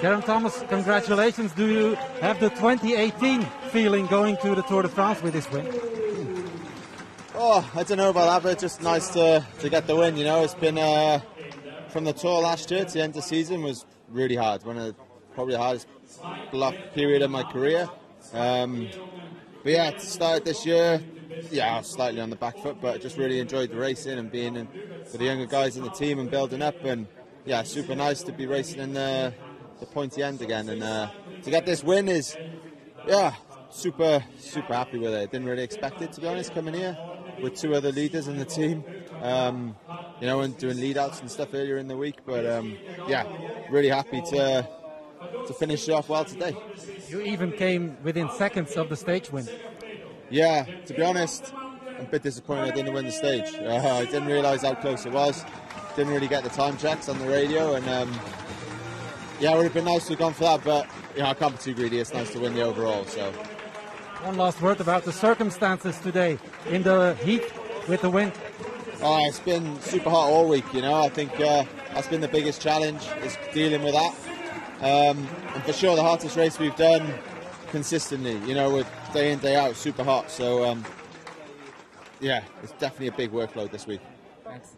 Geraint Thomas, congratulations. Do you have the 2018 feeling going to the Tour de France with this win? Oh, I don't know about that, but it's just nice to, to get the win. You know, it's been uh, from the tour last year to the end of the season was really hard. One of the, probably the hardest block period of my career. Um, but yeah, to start this year, yeah, slightly on the back foot, but just really enjoyed the racing and being in, with the younger guys in the team and building up. And yeah, super nice to be racing in the, the pointy end again. And uh, to get this win is, yeah, super, super happy with it. Didn't really expect it, to be honest, coming here with two other leaders in the team. Um, you know, and doing lead outs and stuff earlier in the week. But um, yeah, really happy to to finish it off well today. You even came within seconds of the stage win. Yeah, to be honest, I'm a bit disappointed I didn't win the stage. Uh, I didn't realise how close it was. Didn't really get the time checks on the radio, and um, yeah, it would have been nice to have gone for that. But you know, I can't be too greedy. It's nice to win the overall. So. One last word about the circumstances today in the heat with the wind. Oh, it's been super hot all week. You know, I think uh, that's been the biggest challenge is dealing with that. Um, and for sure, the hottest race we've done consistently. You know, with day in day out, super hot. So um, yeah, it's definitely a big workload this week. Thanks.